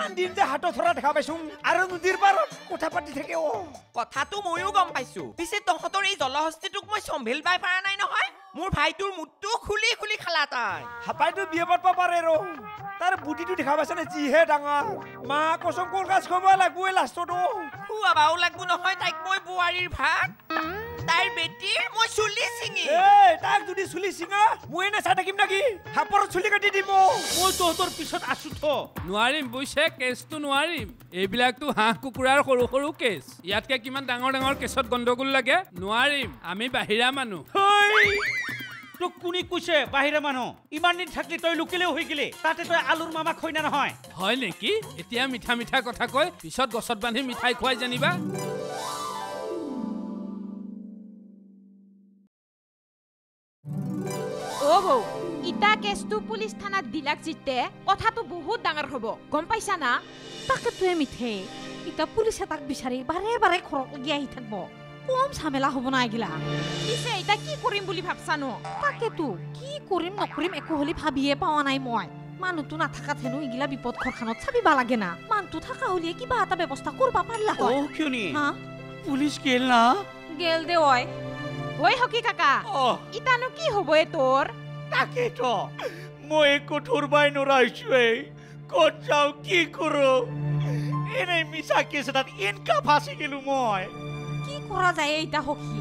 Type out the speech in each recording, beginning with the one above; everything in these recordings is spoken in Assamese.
কিমান দিন যে হাতত ধৰা দেখা পাইছো। আৰু নদীৰ পাৰত কথা পাতি থাকে অ কথাটো ময়ো গম পাইছো। পিছে তহঁতৰ এই জলহস্তিটোক মই চম্ভিলবাই পৰা নাই নহয়? মোৰ ভাইটোৰ মুঠটো খুলি খুলি খালা তাই। হাপাইতো বিয়ে পাতব পাৰে ৰ। তাৰ বুটিটো দেখা পাইছনে যিহে ডাঙৰ? মা কচম কল গাছ খাব লাগবই লাষ্টতো। খুৱাবাও লাগবো নহয় তাইক মই বোৱাৰীৰ ভাত তাইৰ বেটীৰ মই চুলি ছিঙি। এই তাক যদি চুলি চিঙা মই নাচাই থাকিম নেকি? সাপৰ চুলি কাটি দিব মই তহঁতৰ পিছত আছো থ। নোৱাৰিম বুজিছে কেছটো নোৱাৰিম। এইবিলাকতো হাঁহ কুকুৰাৰ সৰু সৰু কেছ ইয়াতকে কিমান ডাঙৰ ডাঙৰ কেছত গণ্ডগোল লাগে? নোৱাৰিম। আমি বাহিৰা মানুহ। হেই! তোক কোনে কৈছে বাহিৰা মানুহ? ইমান দিন থাকলি তই লুকিলেও হৈ গেলি। তাতে তই আলুৰ মামা খৈ না নহয়। হয় নেকি? এতিয়া মিঠা মিঠা কথা কৈ পিছত গছত বান্ধি মিঠাই খুৱাই জানিবা। অ বৌ ইটা কেছটো পুলিচ থানাত দিলাক জিতে কথাটো বহুত ডাঙৰ হ'ব গম পাইছা না? তাকেটোৱে মিঠে এতিয়া পুলিচে তাক বিচাৰি বাৰে বাৰে ঘৰত লাগি আহি থাকিব। কম ঝামেলা হ'ব না এগিলা পিছে এতিয়া কি কৰিম বুলি ভাবছানো? তাকেতো কি কৰিম নকৰিম একো হলি ভাবিয়ে পোৱা নাই মই। মানুহটো নাথাকাত হেনো ইগিলা বিপদ ঘৰখনত চাবিবা লাগে না। মানুহটো থাকা হলিয়ে কিবা এটা ব্যৱস্থা কৰবা পাৰিলা অ হয় কিয়নি? হা? পুলিচ গেল না? গেল দে ঐ। ঐ হকি কাকা অ ইটানো কি হ'ব এ তোৰ তাকেতো মই একো ধৰবাই নোৱাৰিছোৱে ক'ত যাওঁ কি কৰোঁ এনেই মিছা কেছ এটাত এনেকা ফাঁচি গেলো মই কি কৰা যায় এতিয়া সখী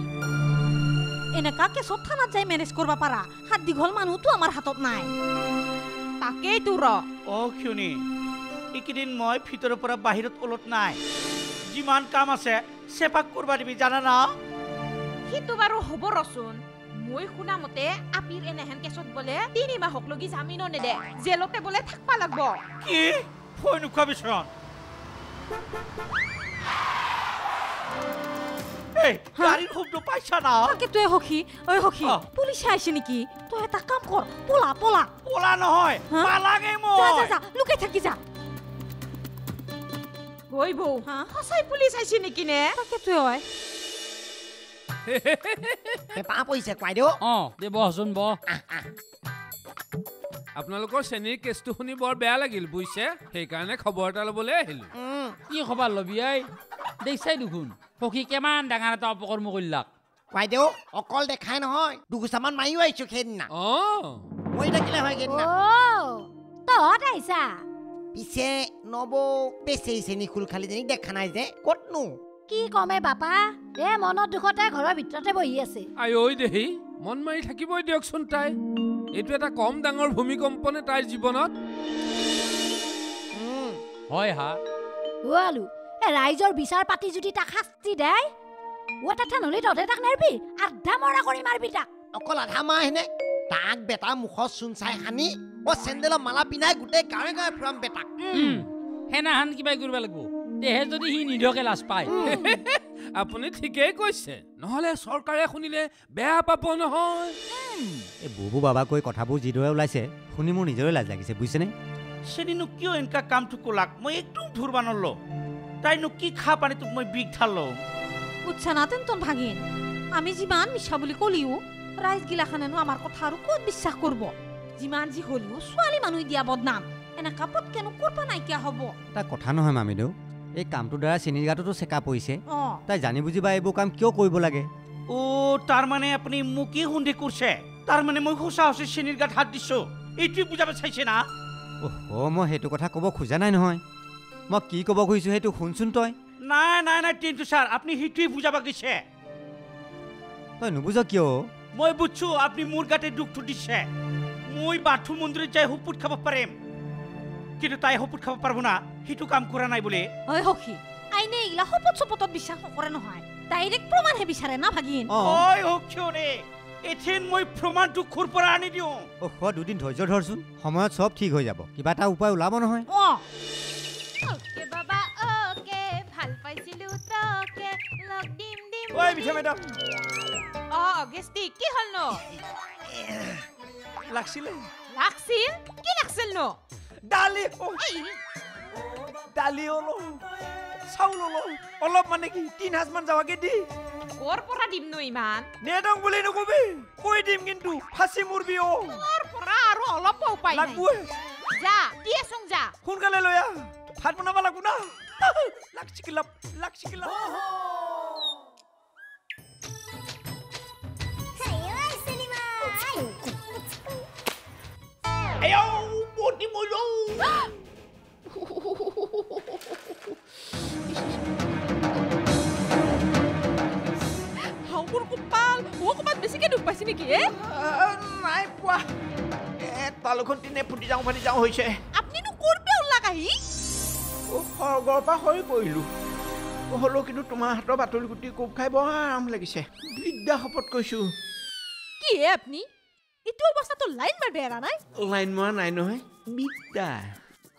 এনেকা কেছত থানাত যাই মেনেজ কৰবা পাৰা হাত দীঘল মানুহতো আমাৰ হাতত নাই তাকেই তোৰ অ কিয়নি এইকেইদিন মই ভিতৰৰ পৰা বাহিৰত ওলত নাই যিমান কাম আছে চেপাক কৰবা দিবি জানা না সিটো বাৰু হ'ব ৰচোন। মই শুনা মতে আপিৰ এনেহেন কেছত বোলে তিনি মাহক লগি জামিনো নেদে জেলতে বোলে থাকবা লাগব। কি? ভয় নোখোৱাবিচোন এই গাড়ীৰ শব্দ পাইছা না? তাকেটোৱে সখী ঐ সখী অ। পুলিচে আহিছে নেকি? তই এটা কাম কৰ পলা পলা। পলা নহয় হা? পালাগে যা যা মই। যা লুকাই থাকি যা। ঐ বৌ হা? সঁচাই পুলিচ আহিছে নেকি নে? তাকেটোৱে হয়। পেপা পৰিছে কোৱাইদেউ অঁ দে বহচোন বহ আপোনালোকৰ চেনীৰ কেছটো শুনি বৰ বেয়া লাগিল বুজিছে? সেইকাৰণে খবৰ এটা ল'বলৈ আহিলোঁ। কি খবৰ ল'বি আই? দেখিছাই দেখোন সখী কিমান ডাঙৰ এটা অপকৰ্ম কৰিলাক। কোৱাইদেউ অকল দেখাই নহয় দুগুচামান মাৰিও আহিছো সেইদিনা। অঁ। মই থাকিলে হয় সেইদিনা। তহঁত আহিছা? পিছে নবৌ বেচে চেনি খোল খালি যেনি দেখা নাই যে ক'তনো? কি কমে বাপা? এ মনত দুখতে ঘৰৰ ভিতৰতে বহি আছে। আই ঐ দেহি মন মাৰি থাকিবই দিয়কচোন তাই। এইটো এটা কম ডাঙৰ ভূমিকম্প নে তাইৰ জীৱনত? হয় হা। ওৱালো এ ৰাইজৰ বিচাৰ পাতি যদি তাক শাস্তি দেই ও তাত নলি তহঁতে তাক নেৰবি আধা মৰা কৰি মাৰবি তাক। অকল আধা মাহ হেনে? তাক বেটা মুখত চূণ চাই সানি অ চেণ্ডেলৰ মালা পিন্ধাই গোটেই গাঁৱে গাঁৱে ফুৰাম বেটাক। সেনাহান কিবা কৰিব লাগিব। তেহে যদি সি নিদিয়কে লাজ পায়। আপুনি ঠিকেই কৈছে নহ'লে চৰকাৰে শুনিলে বেয়া পাব নহয়। এই বুবু বাবা কৈ কথাবোৰ যিদৰে ওলাইছে শুনি মোৰ নিজৰে লাজ লাগিছে বুজিছেনে? চেনিনো কিয় এনেকা কামটো কলাক? মই একদম ধৰবা নলো তাইনো কি খা পানী তোক মই বিষ ঢালো। উৎসা না তেন্তন ভাগিন। আমি যিমান মিছা বুলি কলিও ৰাইজ গিলাখানেনো আমাৰ কথা আৰু ক'ত বিশ্বাস কৰিব? যিমান যি হলিও ছোৱালী মানুহ দিয়া বদনাম। এনেকা পটকেনো কৰবা নাইকিয়া হ'ব? এটা কথা নহয় মামিদেউ। এই কামটোৰ দ্বাৰা চেনীৰ গাটোতো চেকা পৰিছে। অ। তাই জানি বুজি বা এইবোৰ কাম কিয় কৰিব লাগে? অ তাৰ মানে আপুনি মোকেই সন্দেহ কৰিছে? তাৰ মানে মই সঁচা সঁচি চেনিৰ গাত হাত দিছো। এইটোৱে বুজাব চাইছে না? অহ মই সেইটো কথা ক'ব খোজা নাই নহয়। মই কি ক'ব খুজিছোঁ সেইটো শুনচোন তই। নাই নাই নাই টিন্তু ছাৰ আপুনি সেইটোৱে বুজাব গৈছে। তই নুবুজ কিয়? মই বুজছো আপুনি মোৰ গাতে দুখটো দিছে। মই বাথৰুম মন্দিৰত যাই সুপুত খাব পাৰিম। কিন্তু তাই সুপুত খাব পাৰিব না। সেইটো কাম কৰা নাই বোলে। ঐ সখী। আইনে এইগিলা শপত চপতত বিশ্বাস নকৰে নহয়। ডাইৰেক্ট প্ৰমাণহে বিচাৰে না ভাগিন? অঁ। ঐ হকিয়ৰে এথিন মই প্ৰমাণটো খুৰ পৰা আনি দিওঁ। অহ দুদিন ধৈৰ্য ধৰচোন। সময়ত চব ঠিক হৈ যাব। কিবা এটা উপায় ওলাব নহয়। অ। অকে বাবা অকে। ভাল পাইছিলো তকে। লগ দিম দিম ঐ মিঠা মেডাম অ অগেষ্টি কি হ'ল নো লাগছিলে। লাগছিল? কি লাগছিল নো দালি দালি অলপ চাউল অলপ অলপ মানে কি তিন সাজমান যাৱাকে দি? ক'ৰ পৰা দিম নো ইমান? নেদং বুলি নকবি কৈ দিম কিন্তু ফাঁচি মৰবি অ ক'ৰ পৰা আৰু অলপ উপায় নাই। লাগবই যা দিয়ে চোং যা। সোনকালে লৈ আহ ভাত বনাব লাগব না। লাগ চিকিলাপ লাগ চিকিলাপ হাওঁবোৰ কোপাল অ' ক'ৰবাত বেছিকে দুখ পাইছে নেকি এ নাই পোৱা এ তালুখন তিনে ফুটি যাওঁ ফাটি যাওঁ হৈছে আপুনিনো ক'ৰ পৰা ওলাক আহি সৰ্গৰ পৰা হৈ পৰিলোঁ হ'লেও কিন্তু তোমাৰ হাতৰ বাতৰি গুটি কোব খাই বৰ আৰাম লাগিছে বিদ্যা শপত কৈছোঁ কি হে আপুনি এইটো অৱস্থাটো লাইন মাৰিব এৰা নাই লাইন মৰা নাই নহয়। বিদ্যা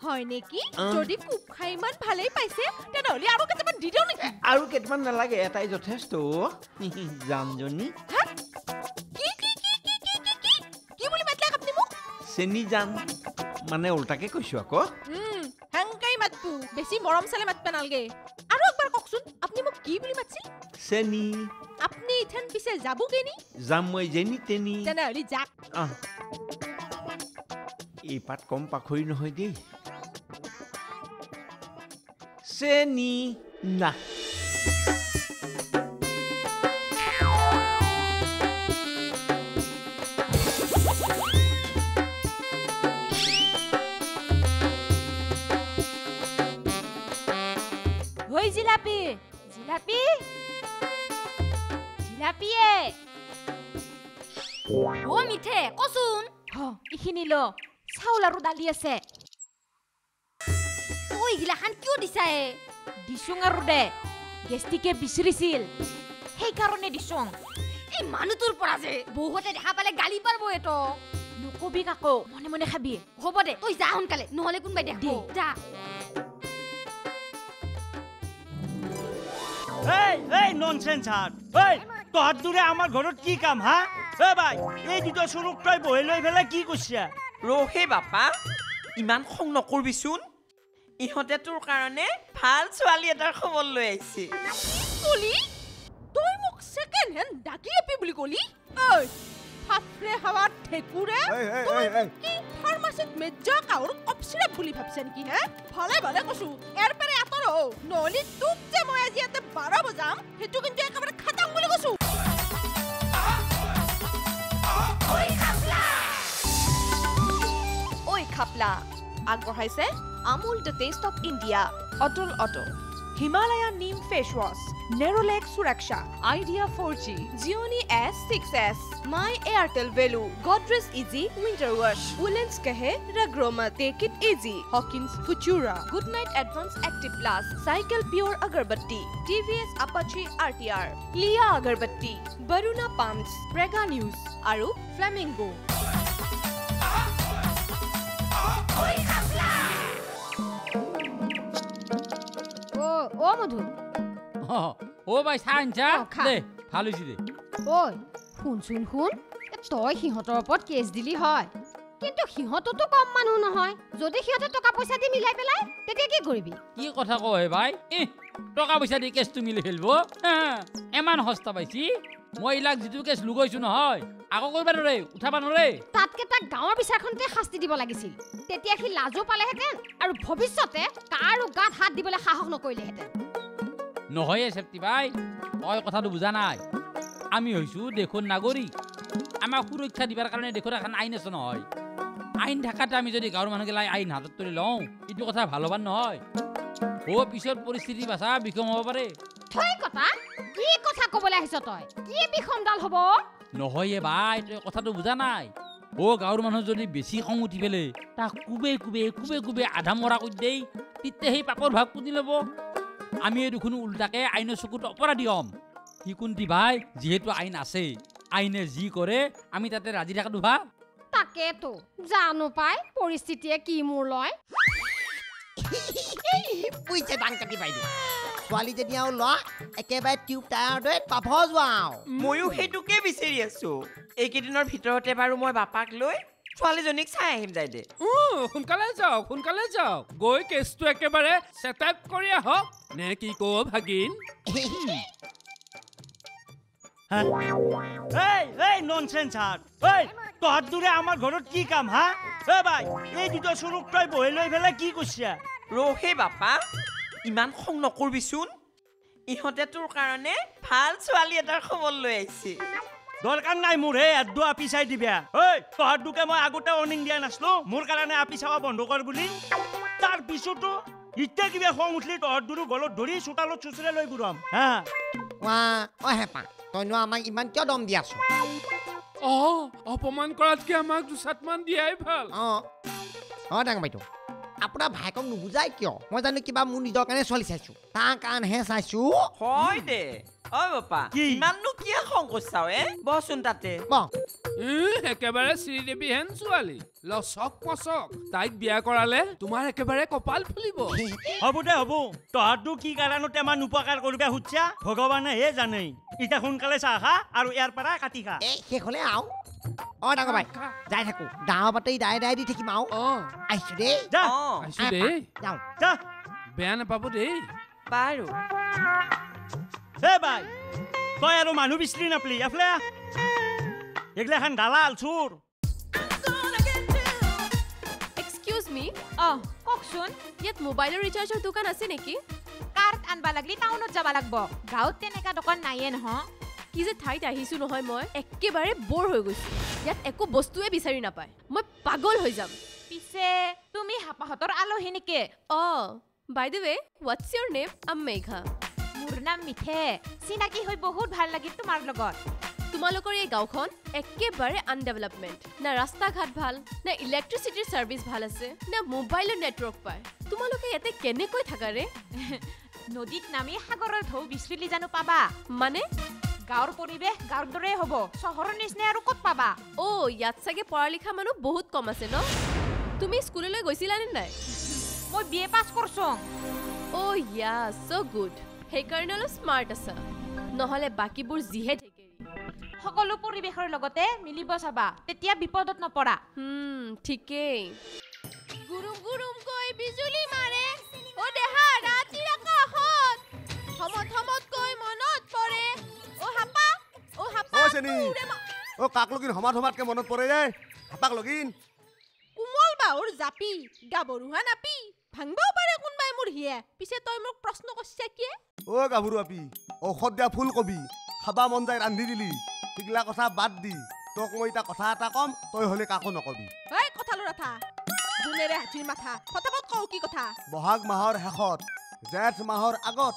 হয় নেকি? যদি কোপ খাই ইমান ভালেই পাইছে তেনেহ'লে আৰু কেইটামান দি দিওঁ নেকি? আৰু কেইটামান নালাগে এটাই যথেষ্ট। জামজনী কি বুলি মাতিলে আপুনি মোক? চেনি যাম। মানে উল্টাকে কৈছো আকৌ। হেংকাই মাতবো বেছি মৰম চালে মাতিব নালাগে। আৰু একবাৰ কওকচোন আপুনি মোক কি বুলি মাতিছিল? চেনি। ইথান পিছে যাবগে নি যাম মই যেনি তেনি তেনেহ'লে যাক আহ এই পাত কম পাখৰি নহয় দেই চেনি না মিঠে কচোন হ এইখিনি ল চাউল আৰু দালি আছে এইগিলাখান কিয় দিছাই দিছোং আৰু দে গেষ্টিকে বিচৰিছিল সেইকাৰণে দিছোং এই মানুহটোৰ পৰা যে বহুতে দেখা পালে গালি পাৰব এটো নকবি কাকো মনে মনে খাবি হ'ব দে তই যা সোনকালে নহ'লে কোনোবাই দেখব দে। যা এই এই ননচেন্স হাত এই তহঁত দূৰে আমাৰ ঘৰত কি কাম হা এ বাই এই দুটা চৰুক তই বহি লৈ পেলাই কি কৈছা? ৰহে বাপা ইমান খং নকৰবিচোন ইহঁতে তোৰ কাৰণে ভাল ছোৱালী এটাৰ খবৰ লৈ আহিছে। কলি তই মোক ছেকেণ্ড হেণ্ড ডাকি আপি বুলি কলি? ঐ ফাফৰে হাৱাত ঠেকুৰে তই কি ফাৰ্মাচীত মেজা কাউৰ কপচিৰাপ বুলি ভাবছে নেকি হে? ভালে ভালে কৈছো ইয়াৰ পৰা আঁতৰ নহ'লে তোক যে মই আজি ইয়াতে বাৰ বজাম সেইটো কিন্তু একেবাৰে খাটাং বুলি কৈছো। খাপলা আগবঢ়াইছে Amul the taste of India. Atul auto Himalaya neem face wash Nerolac Suraksha Idea four G জিঅ'নি S six S my Airtel value Godrej Ezee winter wash woollens কাহে ৰগ্ৰমা take it easy Hawkins Futura Good Knight advance active plus cycle pure agarbatti TVS Apache R T R লিয়া আগৰবত্তি বৰুণা পাম্পছ প্ৰেগা নিউজ আৰু ফ্লেমিংগো অ অ মধু অ অ বাই চাহ আনছা অ, খা। দে ভাল হৈছে দে ঐ শুনচোন শুন এ, তই সিহঁতৰ ওপৰত কেছ দিলি হয় কিন্তু সিহঁততো কম মানুহ নহয় যদি সিহঁতে টকা পইচা দি মিলাই পেলাই তেতিয়া কি কৰিবি কি কথা কয় ভাই টকা পইচা দি কেছটো মিলি ফেলব হা, ইমান সস্তা পাইছি মই এইবিলাক যিটো কেছ লুকাইছো নহয় আকৌ কৰিব নোৱাৰে উঠাব নোৱাৰে তাতকে তাক গাঁৱৰ বিচাৰখনতে শাস্তি দিব লাগিছিল। তেতিয়া সি লাজো পালেহেঁতেন আৰু ভৱিষ্যতে কাৰো গাত হাত দিবলৈ সাহস নকৰিলেহেঁতেন। নহয়ে চেপ্তি ভাই। তই কথাটো বুজা নাই। আমি হৈছো দেশৰ নাগৰিক। আমাক সুৰক্ষা দিবৰ কাৰণে দেশৰ এখন আইন আছে নহয়। আইন থাকাতে আমি যদি গাঁৱৰ মানুহগিলাই আইন হাতত তুলি লওঁ এইটো কথা ভাল হ'বাৰ নহয়। অ পিছত পৰিস্থিতি বাচা বিষম হ'ব পাৰে। থৈ কথা কি কথা ক'বলৈ আহিছ তই? কি বিষমডাল হ'ব? নহয়ে ভাই তই কথাটো বুজা নাই। অ গাঁৱৰ মানুহ যদি বেছি খং উঠি পেলাই তাক কোবে কোবে কোবে কোবে আধা মৰা কৰি দেই। তেতিয়া সেই পাপৰ ভাগ পুতি ল'ব। আমি দেখোন উল্টাকে আইনৰ চকুত অপৰাধী হ'ম। সি কোনটি ভাই যিহেতু আইন আছে আইনে যি কৰে আমি তাতে ৰাজি থকাটো ভাল। তাকেতো জানো পাই পৰিস্থিতিয়ে কি মোৰ লয়। বুজিছে দান কাটি বাইদেউ ছোৱালীজনী আৰু ল'ৰা একেবাৰে টিউব টায়াৰ দৰে পাভ যোৱা আৰু। ময়ো সেইটোকে বিচাৰি আছো। এইকেইদিনৰ ভিতৰতে বাৰু মই বাপাক লৈ ছোৱালীজনীক চাই আহিম যাই দে। সোনকালে যাওক সোনকালে যাওক। গৈ কেছটো একেবাৰে ছেট আপ কৰি আহক। নে কি কওঁ ভাগিন? এই এই ননচেন্স হাত। এই তহঁত দূৰে আমাৰ ঘৰত কি কাম হা? এ বাই এই দুটা চুৰুক তই বহি লৈ পেলাই কি কৈছা? ৰহে বাপা। ইমান খং নকৰবিচোন। ইহঁতে তোৰ কাৰণে ভাল ছোৱালী এটাৰ খবৰ লৈ আহিছে। দৰকাৰ নাই মোৰ হে এদু আপি চাই দিবা ঐ তহঁত দুকে মই আগতে ৱাৰ্ণিং দিয়া নাছিলো। মোৰ কাৰণে আপি চাৱা বন্ধ কৰ বুলি। তাৰ পিছতো এতিয়া কিবা খং উঠলি তহঁত দুৰো গলত ধৰি চোতালত চুচুৰাই লৈ ঘূৰাম হা। ৱা অ হেপা তইনো আমাক ইমান কিয় দম দি আছ অ অপমান কৰাতকে আমাক দুচাটমান দিয়াই ভাল। অ অ ডাঙৰ বাইদেউ। আপোনাৰ ভাইকক নুবুজাই কিয়? মই জানো কিবা মোৰ নিজৰ কাৰণে ছোৱালী চাইছো। তাৰ কাৰণেহে চাইছো। হয় দে। অ বাপা? ইমাননো কিয় খং কৰিছাও এ? বচোন তাতে। উম, একেবাৰে শ্ৰীদেৱী হেন ছোৱালী। লচক পচক। তাইক বিয়া কৰালে তোমাৰ একেবাৰে কপাল ফুলিব। হ'ব দে হ'ব। তহঁতো কি কাৰণতে আমাৰ উপকাৰ কৰিব খুজিছা ভগৱানেহে জানে এতিয়া সোনকালে চাহ খা আৰু ইয়াৰ পৰা কাটি খা। শেষ হ'লে আও। অ ডাঙৰ বাই যাই থাকো গাঁৱৰ বাতৰি দাই দাই দি থাকিম অ আহিছো দেই আহিছো দেই যাওঁ বেয়া নাপাব দেই বাৰু হে বাই তই আৰু মানুহ বিচাৰি নাপলি এফলে। এইগিলাখান দালাল চোৰ এক্সকিউজ মি অহ কওকচোন ইয়াত মোবাইলৰ ৰিচাৰ্জৰ দোকান আছে নেকি কাৰ্ড আনবা লাগলি টাউনত যাব লাগব গাঁৱত তেনেকা দোকান নাইয়ে নহয় কি যে ঠাইত আহিছো নহয় মই একেবাৰে বৰ হৈ গৈছো। ইয়াত একো বস্তুৱে বিচাৰি নাপায়। মই পাগল হৈ যাম। পিছে তুমি হাপাহঁতৰ আলহী নেকি? অ by the way what's your name um Megha মোৰ নাম মিঠে। চিনাকি হৈ বহুত ভাল লাগিল তোমাৰ লগত। তোমালোকৰ এই গাঁওখন একেবাৰে আনডেভেলপমেণ্ট না ৰাস্তা ঘাট ভাল না ইলেক্ট্ৰিচিটিৰ ছাৰ্ভিচ ভাল আছে না মোবাইলৰ নেটৱৰ্ক পায়। তোমালোকে ইয়াতে কেনেকৈ থাকা ৰে? নদীত নামি সাগৰৰ ঢৌ বিচৰিলি জানো পাবা। মানে? গাঁৱৰ পৰিৱেশ গাঁৱৰ দৰে হ'ব। চহৰৰ নিচিনা আৰু ক'ত পাবা? অ' ইয়াত চাগে পঢ়া লিখা মানুহ বহুত কম আছে ন? তুমি স্কুললৈ গৈছিলানে নাই? মই বি এ পাছ কৰছো। অ' ইয়া চ' গুড সেইকাৰণে অলপ স্মাৰ্ট আছা। নহ'লে বাকীবোৰ যিহে সকলো পৰিৱেশৰ লগতে মিলিব চাবা। তেতিয়া বিপদত নপৰা। ঠিকেই। গুৰুম গুৰুমকৈ বিজুলী অ' হাপা অ' কাক লগিন সমাত সমাতকে মনত পৰে যে? হাপাক লগিন। কোমল বাহুৰ জাপি গাভৰুহা নাপি ভাঙবও পাৰে কোনবাই মোৰ হিয়ে। পিছে তই মোক প্ৰশ্ন কৰিছে কিয়ে? অ গাভৰু আপি ঔষধ দিয়া ফুল কবি খাবা মন যায় ৰান্ধি দিলি সেইগিলা কথা বাদ দি তোক মই এতিয়া কথা এটা ক'ম তই হ'লে কাকো নকবি। এই কথালো ৰাথা জোনেৰে হাতীৰ মাথা ফটাফট কওঁ কি কথা। বহাগ মাহৰ শেষত জেঠ মাহৰ আগত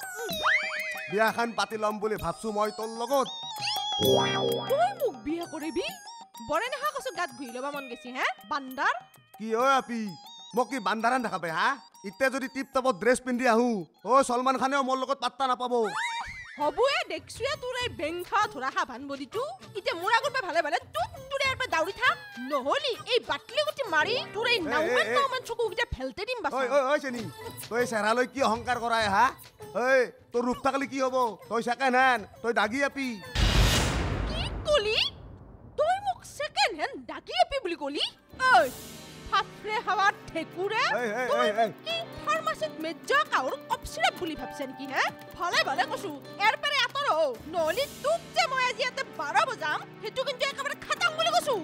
বিয়াখন পাতি ল'ম বুলি ভাবছো মই তোৰ লগত। তই মোক বিয়া কৰিবি? বৰে নেখা কৈছো গাত ঘূৰি ল'ব মন গৈছে হে? বান্দাৰ? কি অ আপি? মোক কি বান্ধাৰান দেখা পাই হা? এতিয়া যদি টিপ টপত ড্ৰেছ পিন্ধি আহোঁ অ চলমান খানেও মোৰ লগত পাত্তা নাপাব। হবয়ে দেখছোৱে তোৰ এই বেংখা ধৰা সাভান বডিটো এতিয়া মোৰ আগৰ পৰা ভালে ভালে তোক তোৰ ইয়াৰ পৰা দাউৰি থাক। নহলি এই বাটলি গুটি মাৰি তোৰ এই নাওমান এ, এ। নাওমান চকুকেইটা ফেলতে দিম বাচা ঐ ঐ ঐ চেনি। তই চেহেৰালৈ কি অহংকাৰ কৰাই হা? ঐ তোৰ ৰূপ থাকিলে কি হ'ব? তই ছেকেণ্ড হেণ্ড তই দাগি আপি। কলি তই মোক ছেকেণ্ড হেণ্ড ডাকি আপি বুলি কলি ঐ ফাফৰে ঠেকুৰে এই, এই, তই কি ফাৰ্মাচীত মেজা কাউৰ কপচিৰাপ বুলি ভাবছে নেকি হে? ভালে ভালে কৈছো। ইয়াৰ পৰা আঁতৰ হও নহলি তোক যে মই আজি ইয়াতে বাৰ বজাম সেইটো কিন্তু একেবাৰে খাটাং বুলি কৈছো।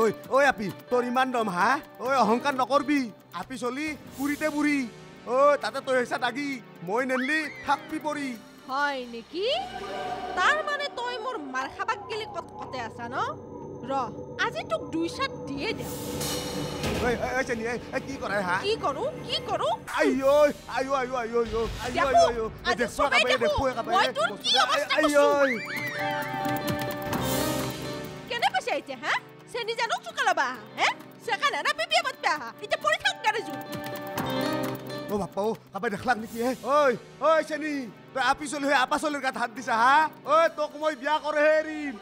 ঐ ঐ আপি তোৰ ইমান দম হা? ঐ অহংকাৰ নকৰবি। আপি চলি পুৰিতে বুঢ়ী ঐ তাতে তই হৈছা দাগি। মই নেনলি থাকবি পৰি। হয় নেকি? মাৰ খাবাক গেলি কত কতে আছা ন? ৰ আজি তোক দুই চাট দিয়ে দে। ঐ ঐ ঐ চেনি ঐ ঐ, কি কৰাই হা? কি কৰো কি কৰো? আইঐ আইও আইও আইও আইও আইও দেখো, আইও আইও আজি দেখো চবেই একেবাৰে দেখো। দেখো একেবাৰে মই তোৰ কি অৱস্থা আইঐ কেনে পাইছে এতিয়া হা? চেনি জানো চোকা ল'বা হে? চেকা নানা পিপিয়ে বাদ আহা এতিয়া পৰি থাক গাড়ীযোৰ অ বাপ্পা অ কাবাই দেখলাক নেকি হে? ঐ ঐ চেনি। তই আপি চলি হৈ আপা চলিৰ গাত হাত দিছা হা ঐ তোক মই বিয়া কৰেহে এৰিম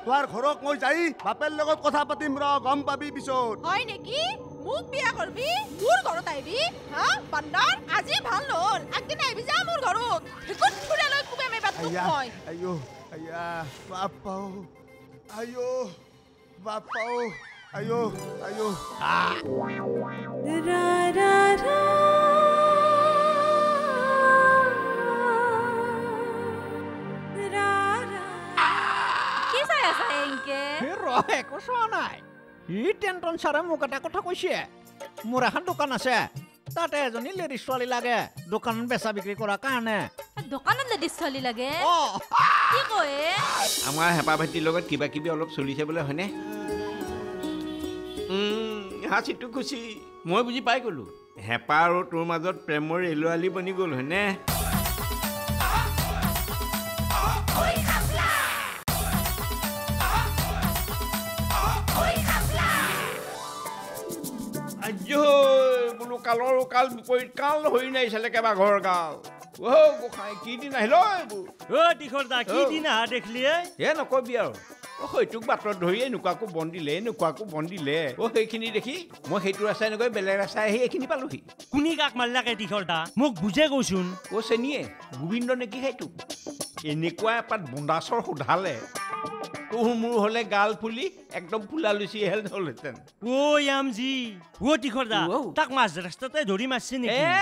তোহাৰ ঘৰত মই যাই বাপেৰ লগত কথা পাতিম ৰ গম পাবি পিছত হয় নেকি মোক বিয়া কৰবি মোৰ ঘৰত আহিবি হা বান্দাৰ আজি ভাল নহ'ল আগদিনা আহিবি যা মোৰ ঘৰত একো ফুৰালৈ কোবে মাৰিবা তোক আইয়া মই আইও আইয়া বাপ্পা অ আইও বাপ্পা অ আইও আইও কি চাই আছা এংকে ৰ একো চোৱা নাই। ই টেণ্টন ছাৰে মোক এটা কথা কৈছে। মোৰ এখন দোকান আছে। তাতে এজনী লেডিজ ছোৱালী লাগে। দোকানত বেচা বিক্ৰী কৰাৰ কাৰণে। দোকানত লেডিজ ছোৱালী লাগে? কি কয়? আমাৰ হেঁপা ভাইটিৰ লগত কিবা কিবি অলপ চলিছে বোলে হয়নে? হাঁচিটো খুচি। মই বুজি পাই গ'লো। হেঁপা আৰু তোৰ মাজত প্ৰেমৰ ৰেলুৱালি বনি গ'ল হয়নে? কালৰ কাল বিপৰীত কাল হৈ নাই চালে কেবা ঘৰ কাল অ' গোসাঁই কি দিন আহিল ঐ এইবোৰ? অ' দীঘলদা কি দিন আহা দেখলি এ? এ নকবি আৰু। অ' সেইটোক বাটত ধৰি এনেকুৱাকো বন দিলে এনেকুৱাকো বন দিলে। অ' সেইখিনি দেখি মই সেইটো ৰাস্তাই নগৈ বেলেগ ৰাস্তাই আহি এইখিনি পালোহি। কোনি কাক মাৰিলাকে দীঘলদা মোক বুজে কৈছোন অ' চেনিয়ে গোবিন্দ নেকি সেইটো এনেকুৱা এপাত বন্দাচৰ সোধালে। তোৰ মোৰ হ'লে গাল ফুলি একদম ফুলা লুচি হেল হ'লহেঁতেন অ' য়াম জি অ' দীঘলদা তাক মাজ ৰাস্তাতে ধৰি মাৰছি নেকি? এ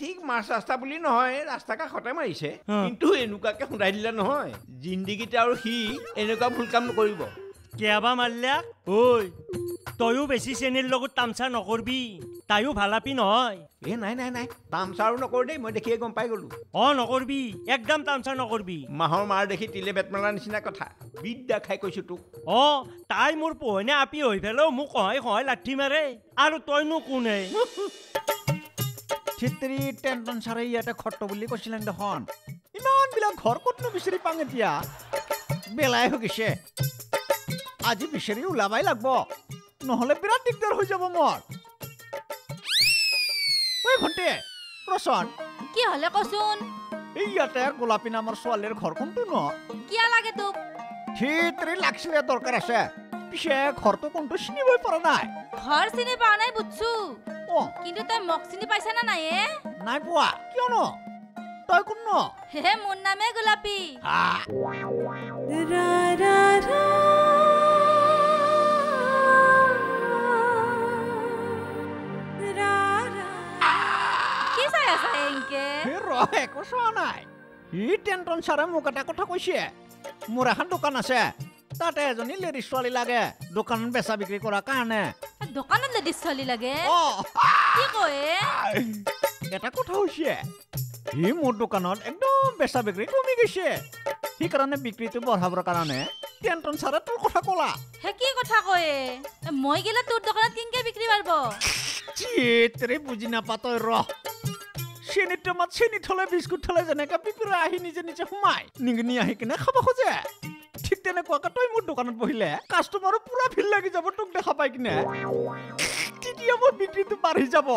ঠিক মাছ ৰাস্তা বুলি নহয় ৰাস্তা কাষতে মাৰিছে। কিন্তু এনেকুৱাকে সোধাই দিলে নহয়। জিন্দিগীতে আৰু সি এনেকুৱা ভুল কাম নকৰিব। কেবা মাৰলাক ঐ তয়ো বেছি চেনীৰ লগত তামচা নকৰবি তাইও ভালাপি নহয় এ নাই নাই নাই তামচা আৰু নকৰ দেই মই দেখিয়ে গম পাই গলো অ নকৰবি একদম তামচা নকৰবি মাহৰ মাৰ দেখি তিলে বেট মাৰাৰ নিচিনা কথা বিদ্যা খাই কৈছো তোক অ তাই মোৰ পোহনে আপি হৈ পেলাও মোক কহাই কহাই লাঠি মাৰে আৰু তইনো কোনে চিত্ৰী টেণ্টন ছাৰে ইয়াতে খট্ট বুলি কৈছিলেন দেখোন ইমানবিলাক ঘৰ ক'তনো বিচাৰি পাং এতিয়া বেলাই হৈ গৈছে আজি বিচাৰি ওলাবাই লাগব। নহ'লে বিৰাট দিগদাৰ হৈ যাব মোৰ। ঐ ভণ্টি ৰচন। কি হ'লে কচোন? ইয়াতে গোলাপী নামৰ ছোৱালীৰ ঘৰ কোনটো ন? কিয় লাগে তোক? ঠিতৰি লাগছিলে দৰকাৰ আছে। পিছে ঘৰটো কোনটো চিনিবই পৰা নাই? ঘৰ চিনি পোৱা নাই বুজছো কিন্তু তই মোক চিনি পাইছা না নাই এ? নাই পোৱা। কিয়নো? তই কোন ন? হে মোৰ নামে গোলাপী। চাই আছা এনকে হে ৰ একো চোৱা নাই। ই টেণ্টন ছাৰে মোক এটা কথা কৈছে। মোৰ এখন দোকান আছে। তাতে এজনী লেডিজ ছোৱালী লাগে। দোকানত বেচা বিক্ৰী কৰাৰ কাৰণে। দোকানত লেডিজ ছোৱালী লাগে? কি কয়? এটা কথা হৈছে। সি মোৰ দোকানত একদম বেচা বিক্ৰী কমি গৈছে। সেইকাৰণে বিক্ৰীটো বঢ়াবৰ কাৰণে টেণ্টন ছাৰে তোৰ কথা ক'লা। হে কি কথা কয়? মই গেলে তোৰ দোকানত কিনকে বিক্ৰী পাৰব চিত্ৰে বুজি নাপা তই ৰহ। চেনিৰ টেমাত চেনি থলে বিস্কুট থলে যেনেকে পিপিৰা আহি নিজে নিজে সোমাই নিগনি আহি কিনে খাব খোজে। ঠিক তেনেকুৱাকে তই মোৰ দোকানত বহিলে কাষ্টমাৰো পুৰা ভিৰ লাগি যাব তোক দেখা পাই কিনে। তেতিয়া মোৰ বিক্ৰীটো বাঢ়ি যাব।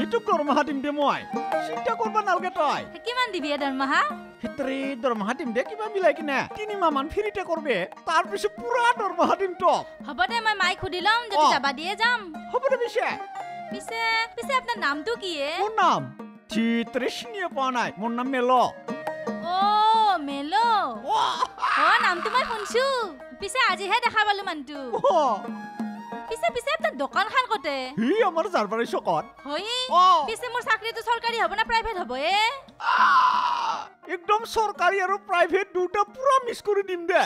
এইটোক দৰমহা দিম দে মই। চিন্তা কৰিব নালাগে তই। কিমান দিবি দৰমহা? ভিতৰি দৰমহা দিম দে কিবা মিলাই কিনে। তিনিমাহ মান ফ্ৰীতে কৰবে। তাৰপিছত পুৰা দৰমহা দিম তোক। হ'ব দে মই মাইক সুধি ল'ম যদি। যাবা দিয়ে যাম। হ'ব দে পিছে। পিছে পিছে আপোনাৰ নামটো কি মোৰ নাম চিনিয়ে পোৱা নাই মোৰ নাম মেল অ' মেলো অ' নামটো মই শুনছো পিছে আজিহে দেখা পালো মানুহটো পিছে পিছে আপোনাৰ দোকানখন কতে সি আমাৰ জাৰবাৰী চকত হয় অ। পিছে মোৰ চাকৰিটো চৰকাৰী হ'ব না প্ৰাইভেট হ'ব এ একদম চৰকাৰী আৰু প্ৰাইভেট দুটা পুৰা মিছ কৰি দিম দে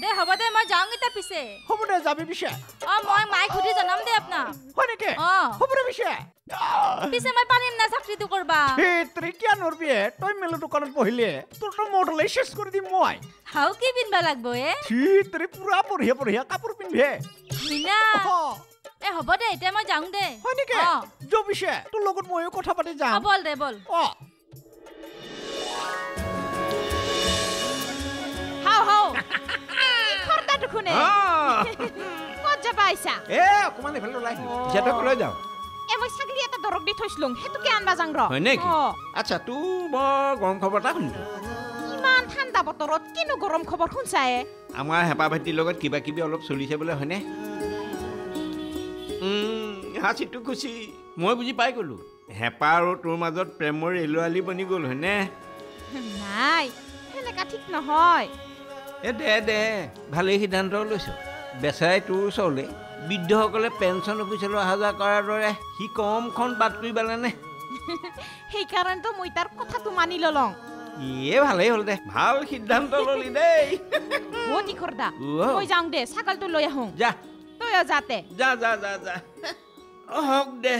দে হ'ব দে মই যাওঁ এতিয়া পিছে। হ'ব দে যাবি পিছে। অ মই মাইক সুধি জনাম দে আপোনাক। হয় নেকি? অ। হ'ব দে পিছে। পিছে মই পাৰিম না চাকৰিটো কৰবা? কিয় নৰবি হে? তই মেলো দোকানত বহিলে তোৰতো মডলে চেছ কৰি দিম মই। হাও কি পিন্ধবা লাগব এ? চিত্ৰি পুৰা বঢ়িয়া বঢ়িয়া কাপোৰ পিন্ধে মিনা। এ হ'ব দে এতিয়া মই যাওঁ দে। হয় নেকি? অ। যো পিছে তোৰ লগত ময়ো কথা পাতি যাম। বল দে বল। অ। খৰ্দাটো খুনে ক'ত যাবা আইছা? এ অকণমান এইফালে ওলাই আহিলো। পিছে তই কলৈ যাওঁ। এ মই ছাগলী এটা দৰৱ দি থৈছিলো। সেইটোকে আনবা যাং ৰ হয় নেকি? অ, আচ্ছা তোৰ বৰ গৰম খবৰ এটা শুনিলো। ইমান ঠাণ্ডা বতৰত কিনো গৰম খবৰ শুনছায়ে আমাৰ হেঁপা ভাইটিৰ লগত কিবা কিবি অলপ চলিছে বোলে হয়নে? উম, হাঁচিটো খুচি। মই বুজি পাই গ'লো। হেঁপা আৰু তোৰ মাজত প্ৰেমৰ ৰেলুৱালি বনি গ'ল হয়নে? নাই সেনেকা ঠিক নহয়। এ দে দে ভালেই সিদ্ধান্ত লৈছ। বেচাই তোৰ ওচৰলৈ। বৃদ্ধসকলে পেঞ্চন অফিচলৈ অহা যোৱা কৰাৰ দৰে সি কমখন বাদ কৰি পেলানে সেইকাৰণেতো মই তাৰ কথাটো মানি ললং। ইয়ে ভালেই হ'ল দে ভাল সিদ্ধান্ত ললি দেই। অ'। মই যাওঁ দে ছাগলটো লৈ আহোঁ। যা। যাতে যা যা যা যা হওক দে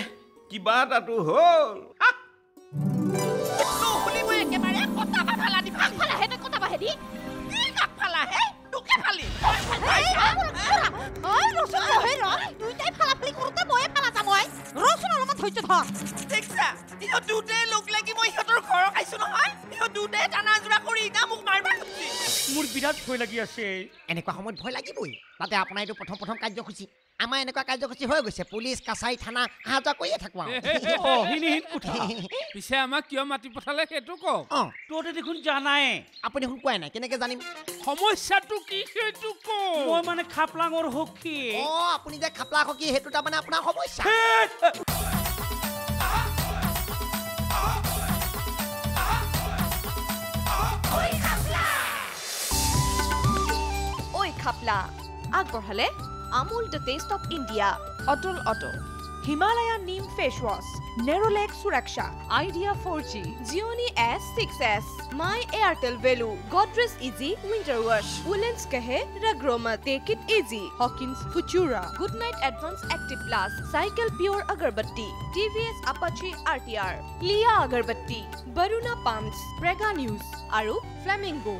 কিবা এটাতো হ'ল। মই একেবাৰে দি কথা বাহেদি তোকে ফালি ঐ ৰচোন ৰহে ৰ দুইটাই ফালা ফালি কৰোঁতে ময়ে ফালা যাম মই ৰচোন অলপমান ধৈৰ্য ধৰ দেখিছা ইহঁত দুটাই লগ লাগি মই সিহঁতৰ ঘৰ খাইছো নহয় ইহঁত দুটাই টানা জোৰা কৰি ইনা মোক মাৰিবা মোৰ বিৰাট ভয় লাগি আছে এনেকুৱা সময়ত ভয় লাগিবই তাতে আপোনাৰ এইটো প্ৰথম প্ৰথম কাৰ্যসূচী আমাৰ এনেকুৱা কাৰ্যসূচী হৈ গৈছে পুলিচ কাছাৰী থানা অহা যোৱা কৰিয়ে থাকোঁ পিছে আমাক কিয় মাতি পঠালে সেইটো কওক অঁ তহঁতে দেখোন জানাই আপুনি দেখোন কোৱাই নাই কেনেকৈ জানিম সমস্যাটো কি সেইটো মই কওক মানে খাপলাঙৰ সখী অঁ আপুনি যে খাপলা সখী সেইটো তাৰমানে আপোনাৰ সমস্যা খাপলা। আগবঢ়ালে Amul the taste of India. Atul auto Himalaya neem face wash Nerolac Suraksha Idea four G জিঅ'নি S six S my Airtel value Godrej Ezee winter wash woollens কাহে ৰগ্ৰমা take it easy Hawkins Futura Good Knight advance active plus cycle pure agarbatti TVS Apache R T R লিয়া আগৰবত্তি বৰুণা পাম্পছ প্ৰেগা নিউজ আৰু ফ্লেমিংগো